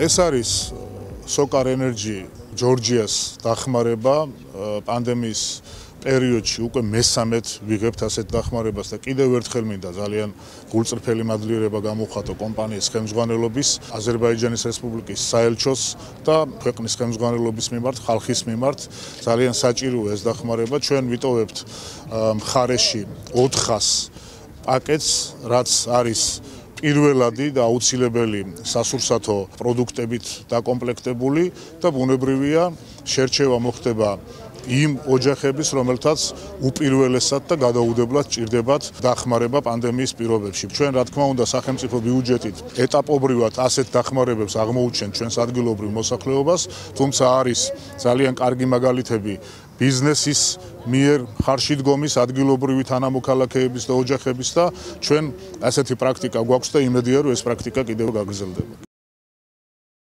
ეს არის Socar Energy ჯორჯიას დახმარება პანდემიის პერიოდში უკვე მესამედ ვიღებთ ასეთ დახმარებას და კიდევ ერთხელ მინდა ძალიან გულწრფელი მადლიერება გამოხატო კომპანიის ხელმძღვანელობის, აზერბაიჯანის რესპუბლიკის საელჩოს და ქვეყნის ხელმძღვანელობის მიმართ, ხალხის მიმართ. ძალიან საჭიროა ეს დახმარება. ჩვენ ვიტოვებთ მხარეში 400 პაკეტს, რაც არის პირველადი და აუცილებელი სასურსათო პროდუქტებით დაკომპლექტებული და ბუნებრივია შერჩევა მოხდება იმ ოჯახების, რომელთაც უპირველესად და გადაუდებლად ჭირდებათ დახმარება პანდემიის პირობებში. ჩვენ რა თქმა უნდა სახელმწიფო ბიუჯეტით ეტაპობრივად ასეთ დახმარებებს აღმოუჩენთ ჩვენს ადგილობრივ მოსახლეობას, თუმცა არის ძალიან კარგი მაგალითები ბიზნესის მიერ ხარში დგომის ადგილობრივი თანამოქალაქეების და ოჯახების და ჩვენ ასეთი პრაქტიკა გვაქვს და იმედია რომ ეს პრაქტიკა კიდევ გაგრძელდება.